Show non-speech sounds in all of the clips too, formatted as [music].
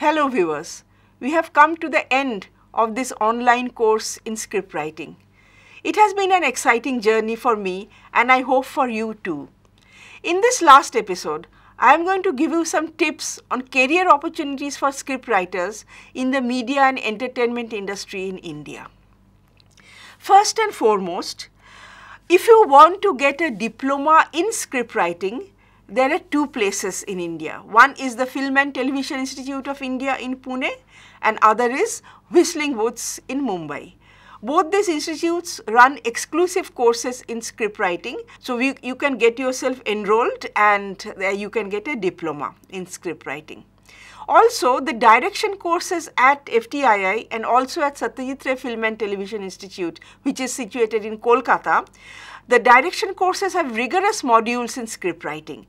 Hello viewers, we have come to the end of this online course in script writing. It has been an exciting journey for me and I hope for you too. In this last episode, I am going to give you some tips on career opportunities for script writers in the media and entertainment industry in India. First and foremost, if you want to get a diploma in script writing, there are two places in India. One is the Film and Television Institute of India in Pune and other is Whistling Woods in Mumbai. Both these institutes run exclusive courses in script writing. So, we, you can get yourself enrolled and you can get a diploma in script writing. Also, the direction courses at FTII and also at Satyajit Ray Film and Television Institute, which is situated in Kolkata, the direction courses have rigorous modules in script writing.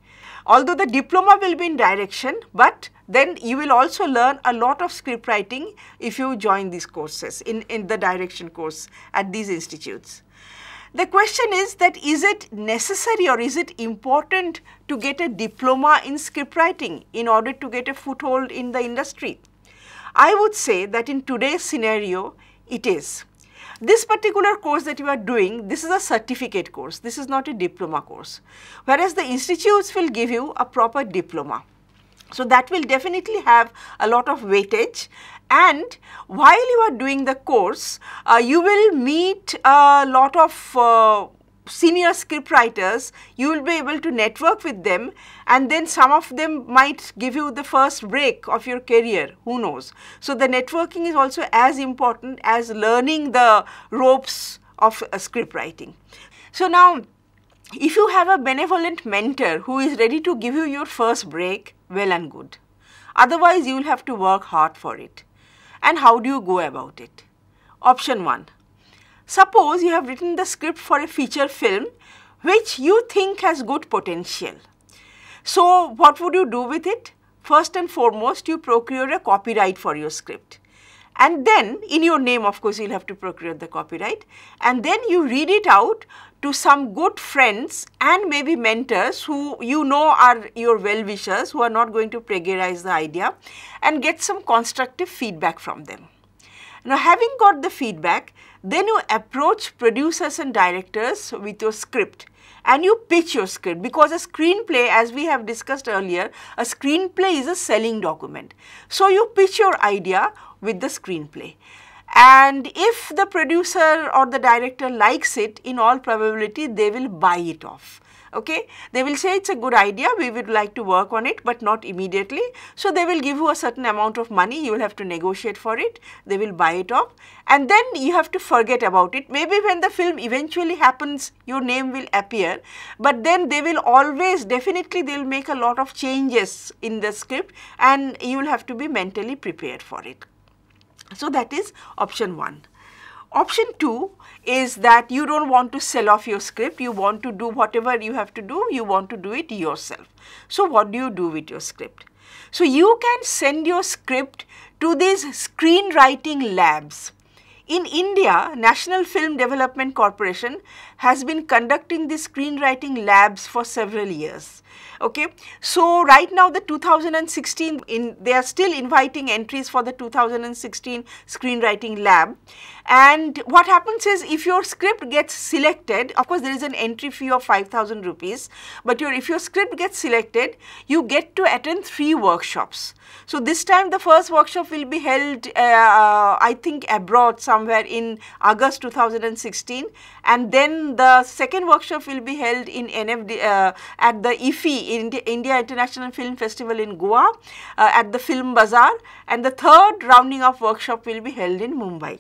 Although the diploma will be in direction, but then you will also learn a lot of script writing if you join these courses in, in the direction course at these institutes. The question is that is it necessary or is it important to get a diploma in script writing in order to get a foothold in the industry? I would say that in today's scenario, it is. This particular course that you are doing, this is a certificate course, this is not a diploma course, whereas the institutes will give you a proper diploma. So, that will definitely have a lot of weightage. And while you are doing the course, uh, you will meet a lot of uh, senior script writers, you will be able to network with them and then some of them might give you the first break of your career, who knows. So, the networking is also as important as learning the ropes of uh, script writing. So, now if you have a benevolent mentor who is ready to give you your first break, well and good. Otherwise, you will have to work hard for it. And how do you go about it? Option 1 Suppose you have written the script for a feature film which you think has good potential. So, what would you do with it? First and foremost, you procure a copyright for your script. And then in your name, of course, you'll have to procure the copyright. And then you read it out to some good friends and maybe mentors who you know are your well-wishers who are not going to plagiarize the idea and get some constructive feedback from them. Now, having got the feedback, then you approach producers and directors with your script and you pitch your script because a screenplay as we have discussed earlier, a screenplay is a selling document. So, you pitch your idea with the screenplay and if the producer or the director likes it in all probability they will buy it off okay. They will say it's a good idea, we would like to work on it, but not immediately. So, they will give you a certain amount of money, you will have to negotiate for it, they will buy it off and then you have to forget about it. Maybe when the film eventually happens, your name will appear, but then they will always definitely they will make a lot of changes in the script and you will have to be mentally prepared for it. So, that is option 1. Option 2 is that you don't want to sell off your script, you want to do whatever you have to do, you want to do it yourself. So, what do you do with your script? So, you can send your script to these screenwriting labs. In India, National Film Development Corporation has been conducting these screenwriting labs for several years. Okay. So, right now the 2016 in they are still inviting entries for the 2016 screenwriting lab and what happens is if your script gets selected of course there is an entry fee of 5000 rupees but your if your script gets selected you get to attend three workshops. So, this time the first workshop will be held uh, I think abroad somewhere in August 2016 and then the second workshop will be held in NFD uh, at the IFFI India, India International Film Festival in Goa uh, at the Film Bazaar and the third rounding of workshop will be held in Mumbai.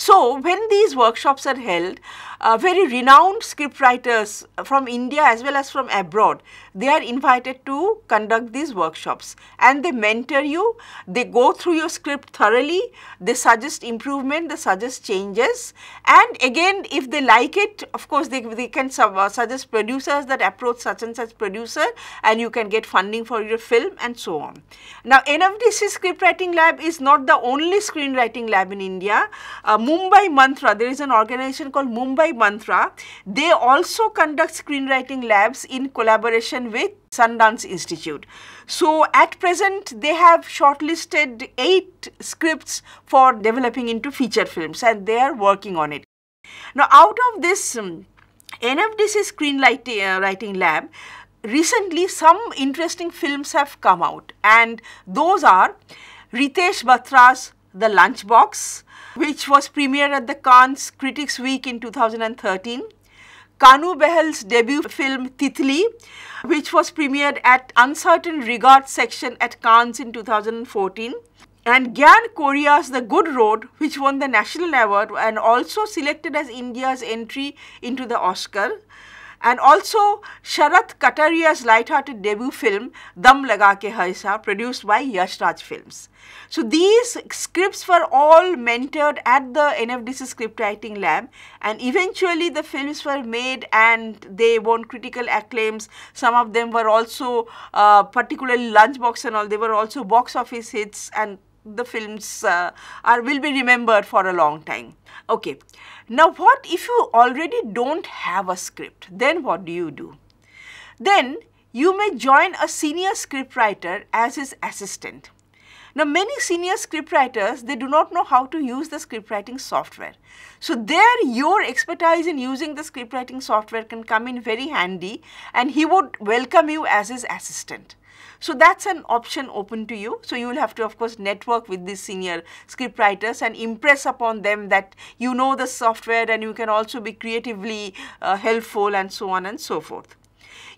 So, when these workshops are held, uh, very renowned scriptwriters from India as well as from abroad, they are invited to conduct these workshops and they mentor you, they go through your script thoroughly, they suggest improvement, they suggest changes and again if they like it, of course they, they can uh, suggest producers that approach such and such producer and you can get funding for your film and so on. Now, NFDC Scriptwriting Lab is not the only screenwriting lab in India. Uh, Mumbai Mantra, there is an organization called Mumbai Mantra. They also conduct screenwriting labs in collaboration with Sundance Institute. So at present, they have shortlisted eight scripts for developing into feature films and they are working on it. Now out of this um, NFDC screenwriting uh, writing lab, recently some interesting films have come out and those are Ritesh Batra's The Lunchbox, which was premiered at the Cannes Critics Week in 2013. Kanu Behl's debut film Titli, which was premiered at Un Certain Regard section at Cannes in 2014 and Gyan Correa's The Good Road, which won the National Award and also selected as India's entry into the Oscar and also Sharat Katariya's light-hearted debut film Dum Laga Ke produced by Yash Raj Films. So these scripts were all mentored at the NFDC script writing lab and eventually the films were made and they won critical acclaims. Some of them were also uh, particularly Lunchbox and all they were also box office hits and the films uh, are will be remembered for a long time. Okay. Now what if you already don't have a script? Then what do you do? Then you may join a senior scriptwriter as his assistant. Now many senior scriptwriters, they do not know how to use the scriptwriting software. So there your expertise in using the scriptwriting software can come in very handy and he would welcome you as his assistant. So that's an option open to you. So you will have to of course network with these senior script writers and impress upon them that you know the software and you can also be creatively uh, helpful and so on and so forth.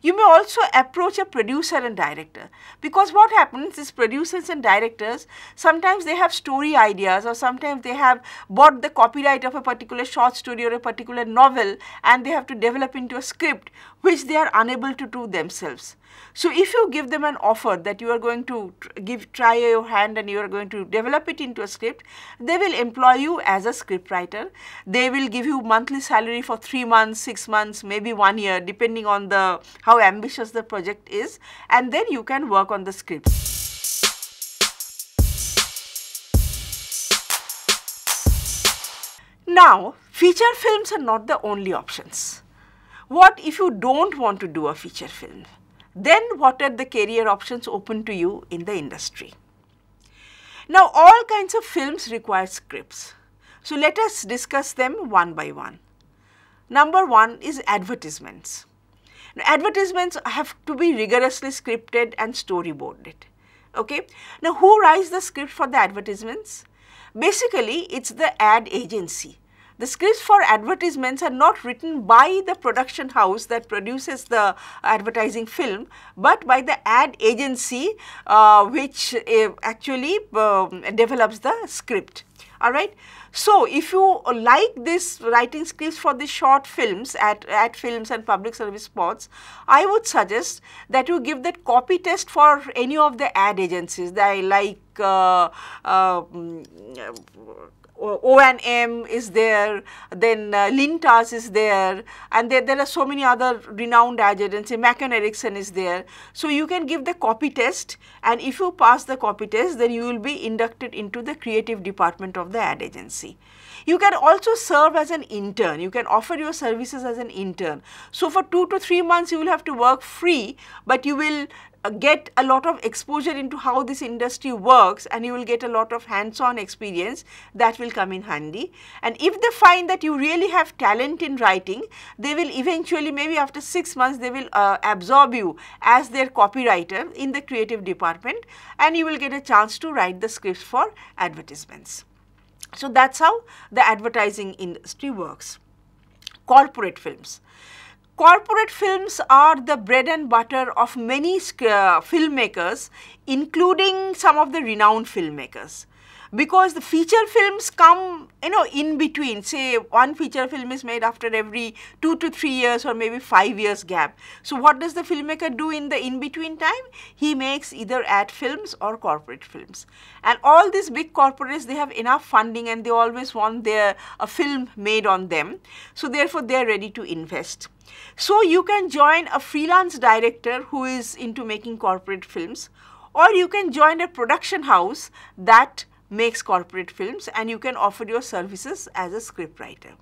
You may also approach a producer and director because what happens is producers and directors sometimes they have story ideas or sometimes they have bought the copyright of a particular short story or a particular novel and they have to develop into a script which they are unable to do themselves. So if you give them an offer that you are going to give try your hand and you are going to develop it into a script, they will employ you as a script writer. They will give you monthly salary for 3 months, 6 months, maybe 1 year depending on the how ambitious the project is and then you can work on the script. Now, feature films are not the only options. What if you don't want to do a feature film? Then what are the career options open to you in the industry? Now, all kinds of films require scripts. So, let us discuss them one by one. Number one is advertisements. Now, advertisements have to be rigorously scripted and storyboarded. Okay. Now, who writes the script for the advertisements? Basically, it's the ad agency the scripts for advertisements are not written by the production house that produces the advertising film, but by the ad agency uh, which uh, actually uh, develops the script. All right. So, if you like this writing scripts for the short films at, at films and public service spots, I would suggest that you give that copy test for any of the ad agencies that I like uh, uh, O&M is there, then uh, Lintas is there, and there, there are so many other renowned ad agencies, McCann Erickson is there. So you can give the copy test, and if you pass the copy test, then you will be inducted into the creative department of the ad agency. You can also serve as an intern. You can offer your services as an intern. So for two to three months, you will have to work free, but you will uh, get a lot of exposure into how this industry works and you will get a lot of hands-on experience that will come in handy. And if they find that you really have talent in writing, they will eventually maybe after 6 months they will uh, absorb you as their copywriter in the creative department and you will get a chance to write the scripts for advertisements. So that's how the advertising industry works. Corporate films. Corporate films are the bread and butter of many uh, filmmakers, including some of the renowned filmmakers because the feature films come you know in between say one feature film is made after every 2 to 3 years or maybe 5 years gap. So what does the filmmaker do in the in between time? He makes either ad films or corporate films and all these big corporates they have enough funding and they always want their a film made on them. So therefore they are ready to invest. So you can join a freelance director who is into making corporate films or you can join a production house that makes corporate films and you can offer your services as a scriptwriter.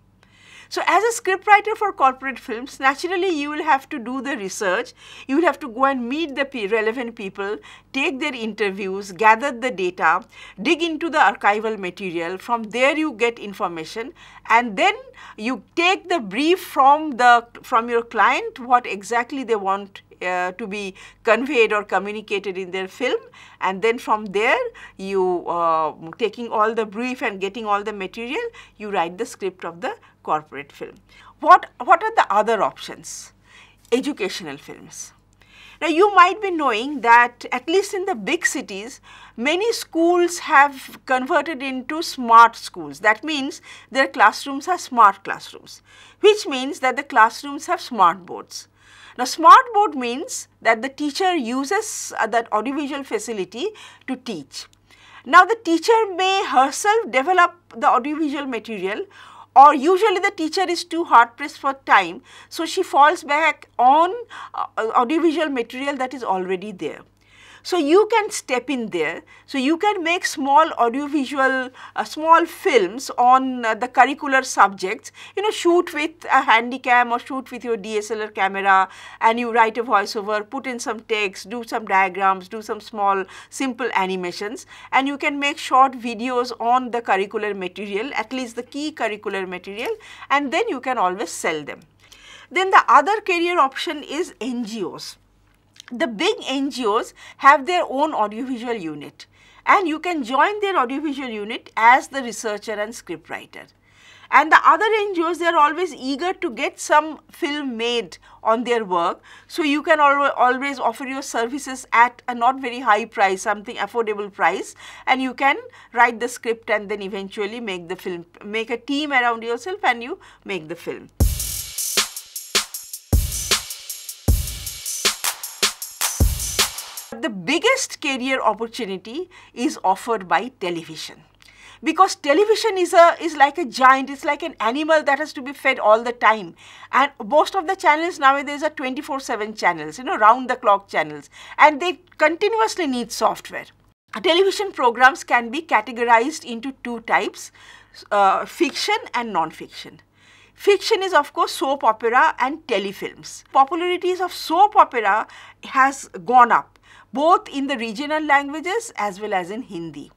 So as a scriptwriter for corporate films, naturally you will have to do the research, you will have to go and meet the relevant people, take their interviews, gather the data, dig into the archival material, from there you get information and then you take the brief from the from your client what exactly they want uh, to be conveyed or communicated in their film. And then from there you uh, taking all the brief and getting all the material you write the script of the corporate film. What, what are the other options? Educational films. Now you might be knowing that at least in the big cities, many schools have converted into smart schools. That means their classrooms are smart classrooms, which means that the classrooms have smart boards. Now, smart board means that the teacher uses uh, that audiovisual facility to teach. Now, the teacher may herself develop the audiovisual material or usually the teacher is too hard pressed for time. So, she falls back on uh, audiovisual material that is already there. So, you can step in there. So, you can make small audiovisual, uh, small films on uh, the curricular subjects, you know, shoot with a handycam or shoot with your DSLR camera and you write a voiceover, put in some text, do some diagrams, do some small simple animations and you can make short videos on the curricular material, at least the key curricular material and then you can always sell them. Then the other career option is NGOs the big NGOs have their own audiovisual unit and you can join their audiovisual unit as the researcher and scriptwriter. And the other NGOs, they are always eager to get some film made on their work. So, you can al always offer your services at a not very high price, something affordable price and you can write the script and then eventually make the film, make a team around yourself and you make the film. The biggest career opportunity is offered by television. Because television is a is like a giant it's like an animal that has to be fed all the time. And most of the channels nowadays are 24 7 channels you know round the clock channels. And they continuously need software. Television programs can be categorized into two types uh, fiction and non-fiction. Fiction is of course soap opera and telefilms. Popularities of soap opera has gone up both in the regional languages as well as in Hindi.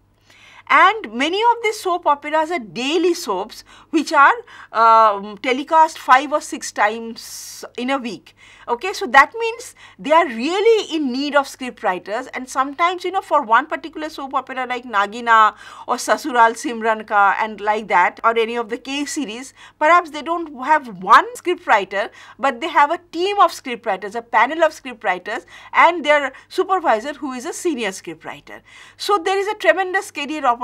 And many of these soap operas are daily soaps which are um, telecast five or six times in a week. Okay, so that means they are really in need of script writers and sometimes you know for one particular soap opera like Nagina or Sasural Simran Ka and like that or any of the K series, perhaps they don't have one script writer but they have a team of script writers, a panel of script writers and their supervisor who is a senior script writer. So there is a tremendous career opportunity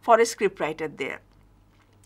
for a script writer there.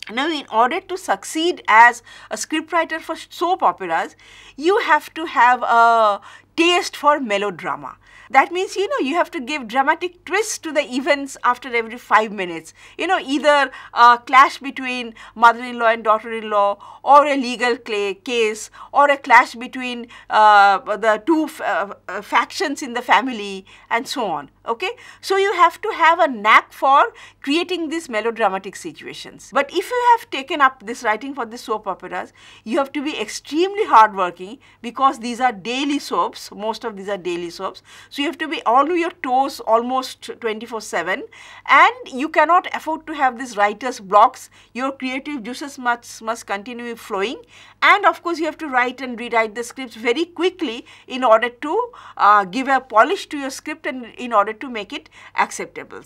Now, in order to succeed as a scriptwriter for soap operas, you have to have a taste for melodrama. That means, you know, you have to give dramatic twists to the events after every five minutes. You know, either a clash between mother-in-law and daughter-in-law or a legal case or a clash between uh, the two uh, factions in the family and so on. Okay. So, you have to have a knack for creating these melodramatic situations. But if you have taken up this writing for the soap operas, you have to be extremely hardworking because these are daily soaps. Most of these are daily soaps. So, you have to be on your toes almost 24 7 and you cannot afford to have these writer's blocks. Your creative juices must, must continue flowing and of course, you have to write and rewrite the scripts very quickly in order to uh, give a polish to your script and in order to make it acceptable.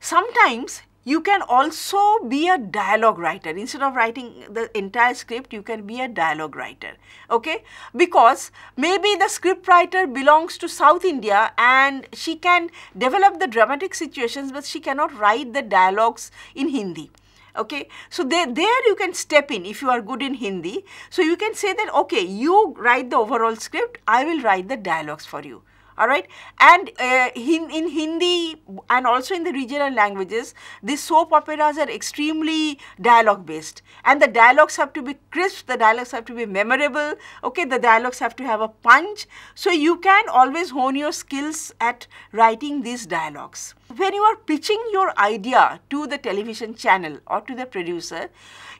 Sometimes you can also be a dialogue writer. Instead of writing the entire script, you can be a dialogue writer, okay? Because maybe the script writer belongs to South India and she can develop the dramatic situations, but she cannot write the dialogues in Hindi. Okay, so there, there you can step in if you are good in Hindi. So you can say that, okay, you write the overall script, I will write the dialogues for you all right? And uh, in, in hindi and also in the regional languages these soap operas are extremely dialogue based and the dialogues have to be crisp the dialogues have to be memorable okay? The dialogues have to have a punch. So you can always hone your skills at writing these dialogues. When you are pitching your idea to the television channel or to the producer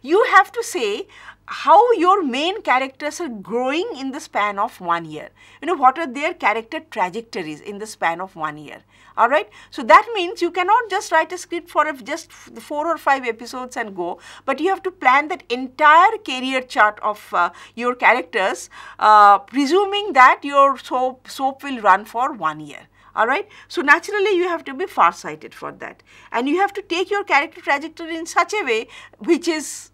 you have to say how your main characters are growing in the span of one year. You know, what are their character trajectories in the span of one year. Alright. So, that means you cannot just write a script for just four or five episodes and go, but you have to plan that entire career chart of uh, your characters, uh, presuming that your soap, soap will run for one year alright. So, naturally you have to be far sighted for that and you have to take your character trajectory in such a way which is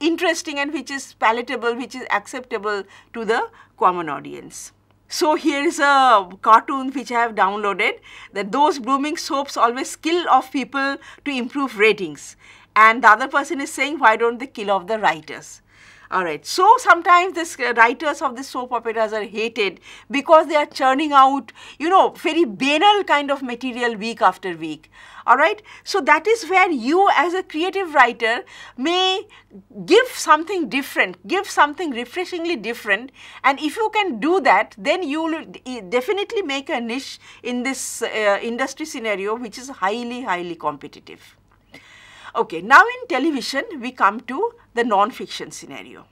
interesting and which is palatable, which is acceptable to the common audience. So here is a cartoon which I have downloaded that those blooming soaps always kill off people to improve ratings and the other person is saying why don't they kill off the writers. Alright, so sometimes the uh, writers of the soap operas are hated because they are churning out, you know, very banal kind of material week after week. Alright, so that is where you as a creative writer may give something different, give something refreshingly different and if you can do that, then you will definitely make a niche in this uh, industry scenario which is highly, highly competitive. Okay, now in television we come to the non-fiction scenario.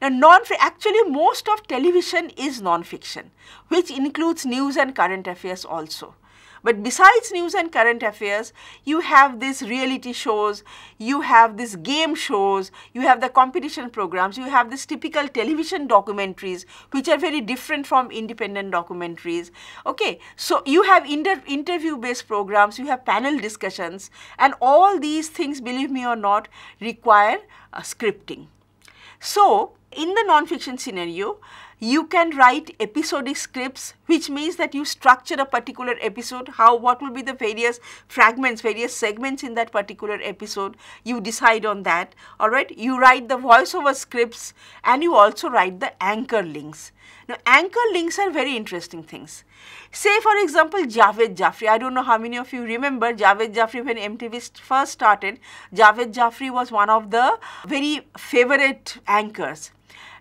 Now, non actually most of television is non-fiction, which includes news and current affairs also. But besides news and current affairs, you have these reality shows, you have these game shows, you have the competition programs, you have these typical television documentaries, which are very different from independent documentaries. Okay, so you have inter interview based programs, you have panel discussions, and all these things, believe me or not, require uh, scripting. So, in the non-fiction scenario, you can write episodic scripts which means that you structure a particular episode how what will be the various fragments various segments in that particular episode. You decide on that. All right? You write the voiceover scripts and you also write the anchor links now anchor links are very interesting things Say for example Javed Jafri, I don't know how many of you remember Javed Jafri when MTV first started, Javed Jafri was one of the very favorite anchors.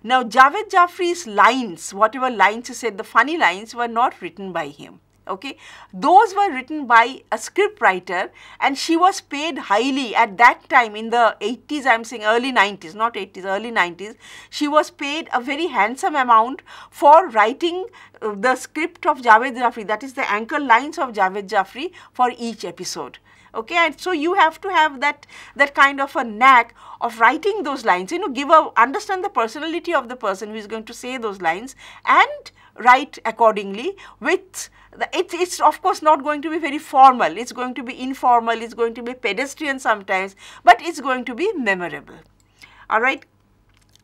Now, Javed Jafri's lines, whatever lines he said, the funny lines were not written by him. Okay, those were written by a script writer and she was paid highly at that time in the 80s, I'm saying early 90s, not 80s, early 90s. She was paid a very handsome amount for writing uh, the script of Javed Jafri, that is the anchor lines of Javed Jafri for each episode okay and so you have to have that that kind of a knack of writing those lines you know give a understand the personality of the person who is going to say those lines and write accordingly with it's, it's of course not going to be very formal. It's going to be informal. It's going to be pedestrian sometimes but it's going to be memorable. All right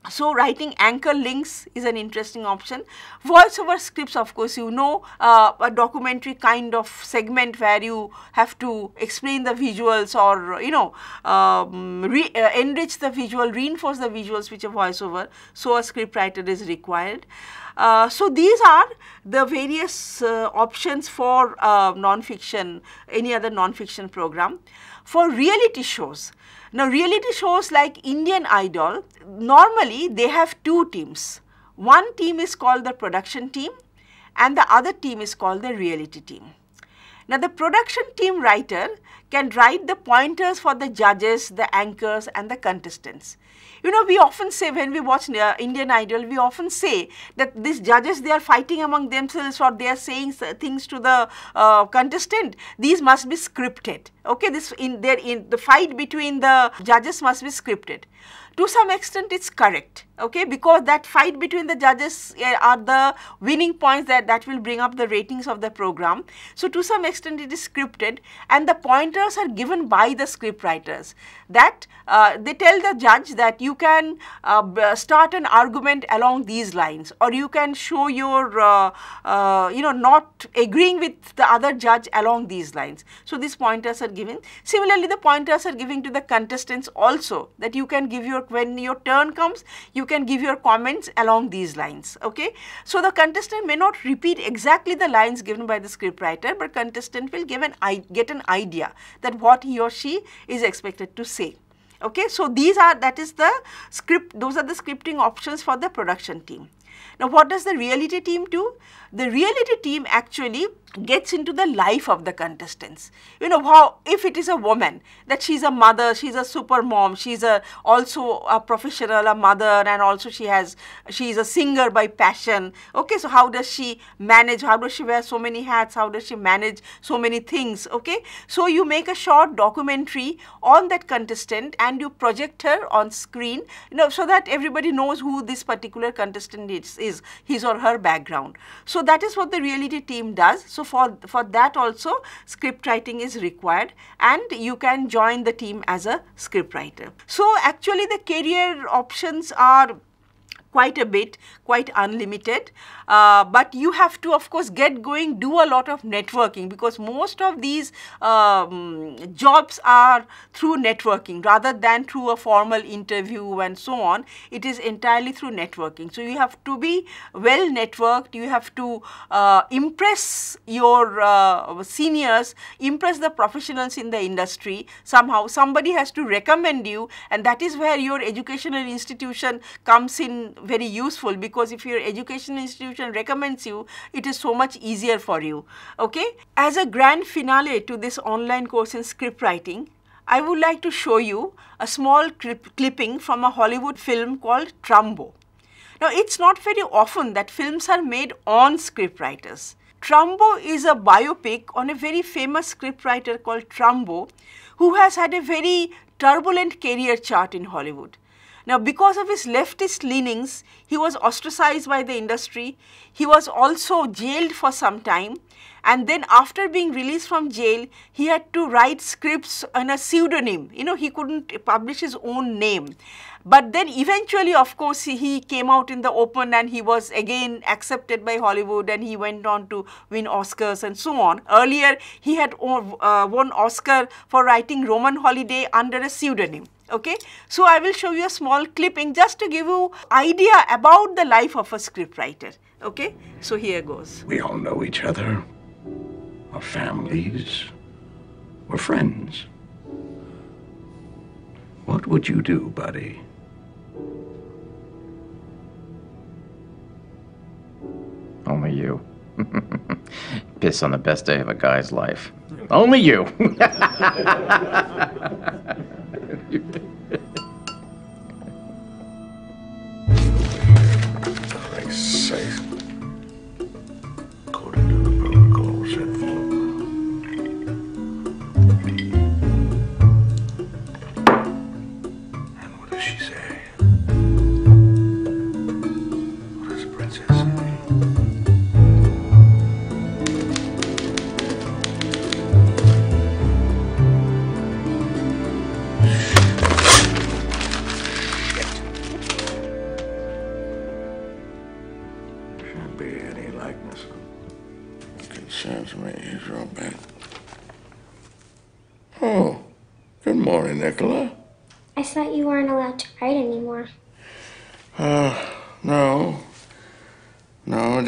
so, writing anchor links is an interesting option. Voiceover scripts, of course, you know, uh, a documentary kind of segment where you have to explain the visuals or, you know, um, uh, enrich the visual, reinforce the visuals which a voiceover. So, a script writer is required. Uh, so, these are the various uh, options for uh, non-fiction, any other non-fiction program. For reality shows, now reality shows like Indian Idol, normally they have two teams. One team is called the production team and the other team is called the reality team. Now the production team writer can write the pointers for the judges, the anchors and the contestants. You know, we often say when we watch uh, Indian Idol, we often say that these judges, they are fighting among themselves or they are saying things to the uh, contestant. These must be scripted. Okay, this in there in the fight between the judges must be scripted. To some extent, it's correct okay because that fight between the judges uh, are the winning points that that will bring up the ratings of the program. So to some extent it is scripted and the pointers are given by the script writers that uh, they tell the judge that you can uh, start an argument along these lines or you can show your uh, uh, you know not agreeing with the other judge along these lines. So these pointers are given. Similarly, the pointers are giving to the contestants also that you can give your, when your turn comes, you can give your comments along these lines, okay. So, the contestant may not repeat exactly the lines given by the scriptwriter, but contestant will give an, get an idea that what he or she is expected to say. Okay, so these are that is the script those are the scripting options for the production team. Now what does the reality team do? The reality team actually gets into the life of the contestants. You know how if it is a woman that she's a mother, she's a super mom, she's a also a professional, a mother, and also she has she's a singer by passion. Okay, so how does she manage? How does she wear so many hats? How does she manage so many things? Okay, so you make a short documentary on that contestant and you project her on screen, you know, so that everybody knows who this particular contestant is, is his or her background. So that is what the reality team does. So for, for that also script writing is required and you can join the team as a script writer. So actually the career options are quite a bit, quite unlimited. Uh, but you have to, of course, get going, do a lot of networking because most of these um, jobs are through networking rather than through a formal interview and so on. It is entirely through networking. So you have to be well networked. You have to uh, impress your uh, seniors, impress the professionals in the industry. Somehow, somebody has to recommend you, and that is where your educational institution comes in very useful because if your educational institution recommends you, it is so much easier for you. Okay? As a grand finale to this online course in script writing, I would like to show you a small clip clipping from a Hollywood film called Trumbo. Now, it's not very often that films are made on scriptwriters. Trumbo is a biopic on a very famous scriptwriter called Trumbo who has had a very turbulent career chart in Hollywood. Now, because of his leftist leanings, he was ostracized by the industry. He was also jailed for some time. And then after being released from jail, he had to write scripts on a pseudonym. You know, he couldn't publish his own name. But then eventually, of course, he came out in the open and he was again accepted by Hollywood and he went on to win Oscars and so on. Earlier, he had uh, won Oscar for writing Roman Holiday under a pseudonym okay? So i will show you a small clipping just to give you idea about the life of a scriptwriter okay? So here goes. We all know each other. Our families. We're friends. What would you do buddy? Only you. [laughs] Piss on the best day of a guy's life. Only you [laughs] Christ's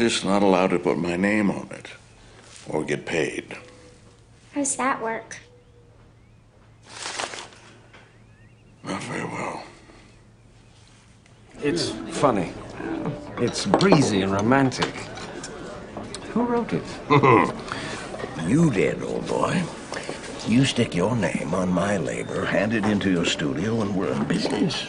just not allowed to put my name on it. Or get paid. How's that work? Not very well. It's funny. It's breezy and romantic. Who wrote it? [laughs] You did, old boy. You stick your name on my labor, hand it into your studio, and we're in business.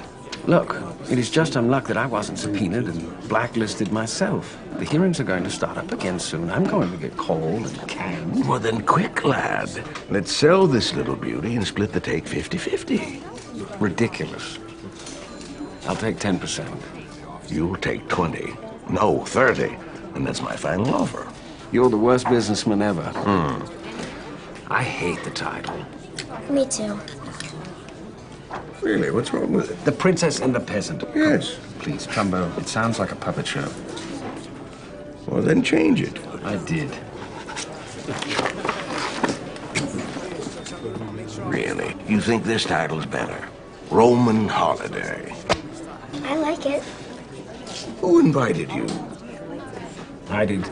Look, it is just some luck that I wasn't subpoenaed and blacklisted myself. The hearings are going to start up again soon. I'm going to get cold and canned. Well, then, quick, lad. Let's sell this little beauty and split the take 50 50. Ridiculous. I'll take 10%. You'll take 20. No, 30. And that's my final offer. You're the worst businessman ever. Hmm. I hate the title. Me too. Really, what's wrong with it? The Princess and the Peasant. Yes. Please, Trumbo, it sounds like a puppet show. Well, then change it. I did. Really? You think this title's better? Roman Holiday. I like it. Who invited you? I did.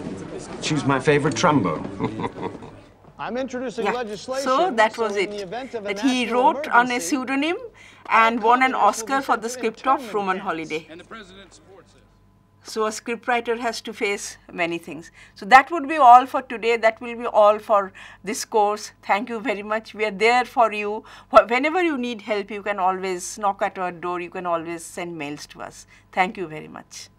She's my favorite trombone. [laughs] I'm introducing Yeah. legislation. So that was in it. the event of a That he wrote on a pseudonym and won an Oscar for the script of Roman. Holiday. And the president supports it. So a scriptwriter has to face many things. So that would be all for today. That will be all for this course. Thank you very much. We are there for you. Whenever you need help, you can always knock at our door. You can always send mails to us. Thank you very much.